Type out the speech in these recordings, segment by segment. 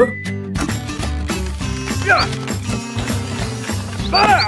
Huh? Yeah! Ah!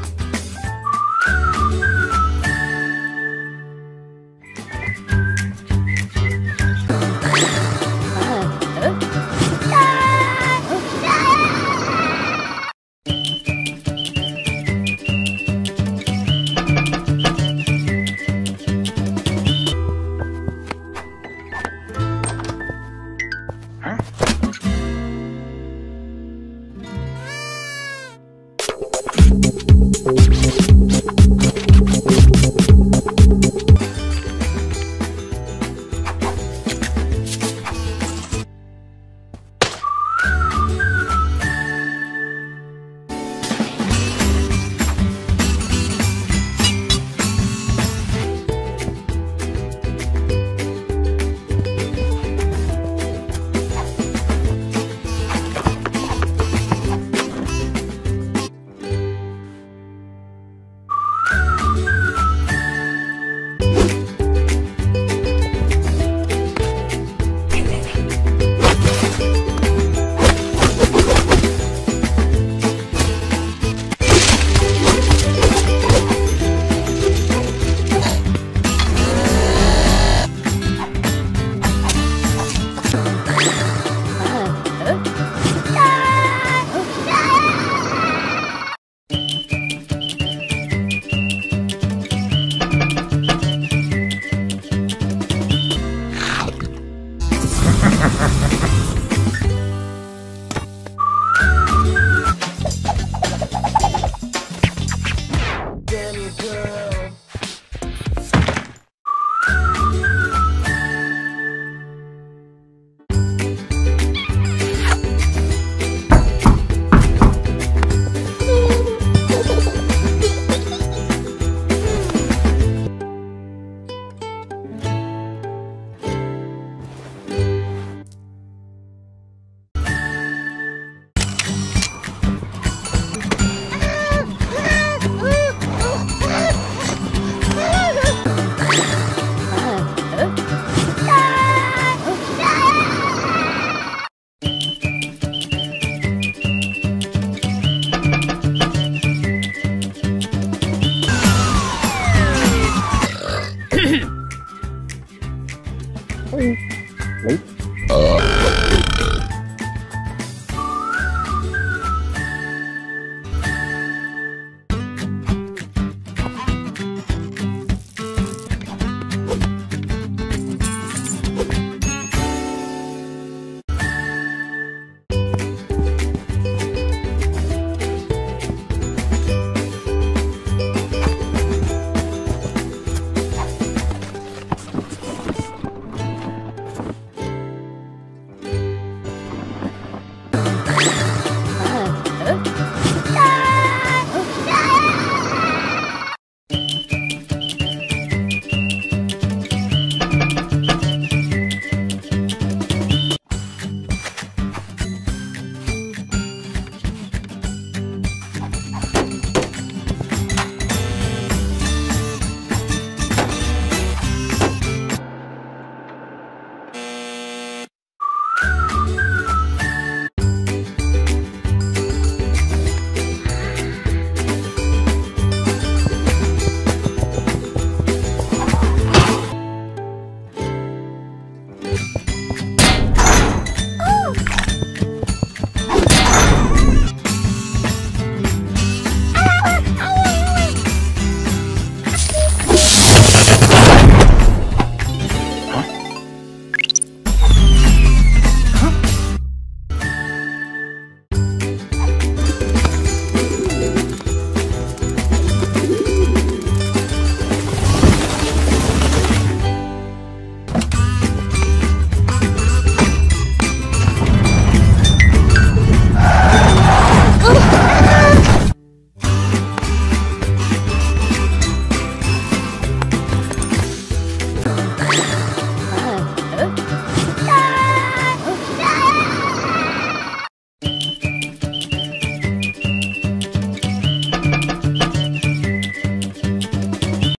Bye.